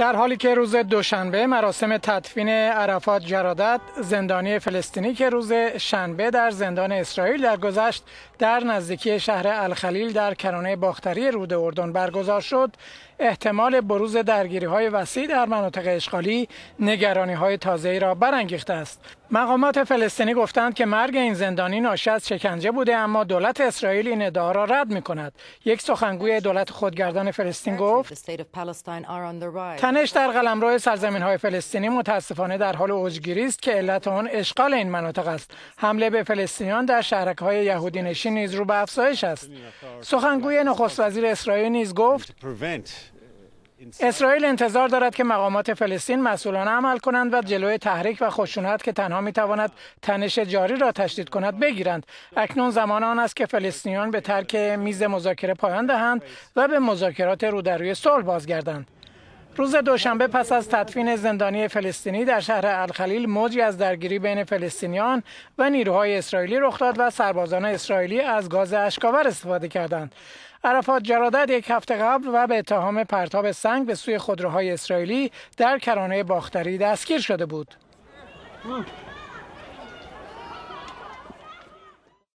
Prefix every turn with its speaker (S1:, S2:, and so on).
S1: در حالی که روز دوشنبه مراسم تدفین عرفات جرادت زندانی فلسطینی که روز شنبه در زندان اسرائیل درگذشت در نزدیکی شهر الخلیل در کرانه باختری رود اردن برگزار شد. احتمال بروز درگیری های وسیع در مناطق اشغالی نگرانی های تازه را برانگیخته است. مقامات فلسطینی گفتند که مرگ این زندانی ناشی از شکنجه بوده اما دولت اسرائیل این ادعا را رد می کند یک سخنگوی دولت خودگردان فلسطین گفت تنش در قلمرو سرزمین های فلسطینی متاسفانه در حال اوجگیری است که علت آن اشغال این مناطق است. حمله به فلسطینیان در شهرک های یهودی نشین نیز رو به افزایش است. سخنگوی نخست وزیر اسرائیل نیز گفت اسرائیل انتظار دارد که مقامات فلسطین مسئولانه عمل کنند و جلوی تحریک و خشونت که تنها می‌تواند تنش جاری را تشدید کند بگیرند. اکنون زمان آن است که فلسطینیان به ترک میز مذاکره پایان دهند و به مذاکرات رودروی صلح بازگردند. روز دوشنبه پس از تدفین زندانی فلسطینی در شهر الخلیل موجی از درگیری بین فلسطینیان و نیروهای اسرائیلی رخ داد و سربازان اسرائیلی از گاز اشکاور استفاده کردند. عرفات جرادت یک هفته قبل و به اتهام پرتاب سنگ به سوی خودروهای اسرائیلی در کرانه باختری دستگیر شده بود.